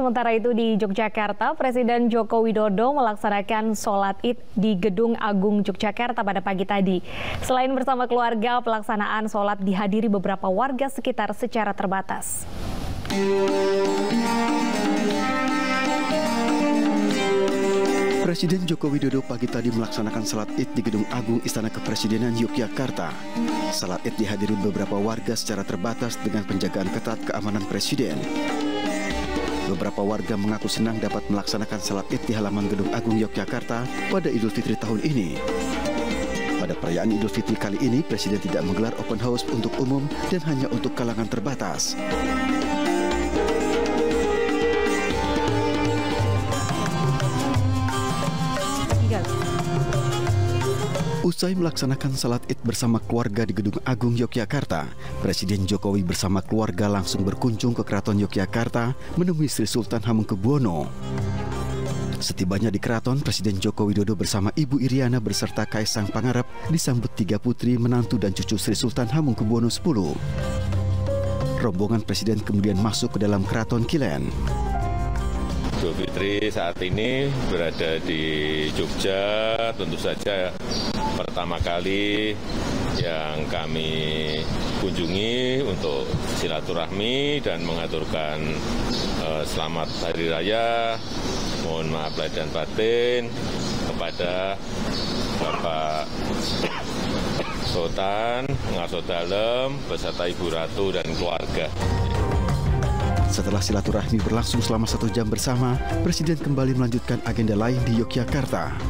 Sementara itu di Yogyakarta, Presiden Joko Widodo melaksanakan sholat id di Gedung Agung Yogyakarta pada pagi tadi. Selain bersama keluarga, pelaksanaan sholat dihadiri beberapa warga sekitar secara terbatas. Presiden Joko Widodo pagi tadi melaksanakan salat id di Gedung Agung Istana Kepresidenan Yogyakarta. Salat id dihadiri beberapa warga secara terbatas dengan penjagaan ketat keamanan presiden. Beberapa warga mengaku senang dapat melaksanakan salat id di halaman Gedung Agung Yogyakarta pada Idul Fitri tahun ini. Pada perayaan Idul Fitri kali ini, Presiden tidak menggelar open house untuk umum dan hanya untuk kalangan terbatas. Usai melaksanakan salat id bersama keluarga di Gedung Agung Yogyakarta, Presiden Jokowi bersama keluarga langsung berkunjung ke Keraton Yogyakarta menemui Sri Sultan Hamengkubuwono. Setibanya di keraton, Presiden Joko Widodo bersama Ibu Iriana beserta Kaisang Pangarep disambut tiga putri, menantu dan cucu Sri Sultan Hamengkubuwono X. Rombongan Presiden kemudian masuk ke dalam keraton Kilen. Idul Fitri saat ini berada di Jogja, tentu saja pertama kali yang kami kunjungi untuk silaturahmi dan mengaturkan uh, selamat hari raya, mohon maaf lahir dan batin kepada Bapak Sultan Ngaso Dalem beserta Ibu Ratu dan keluarga. Setelah silaturahmi berlangsung selama satu jam bersama, Presiden kembali melanjutkan agenda lain di Yogyakarta.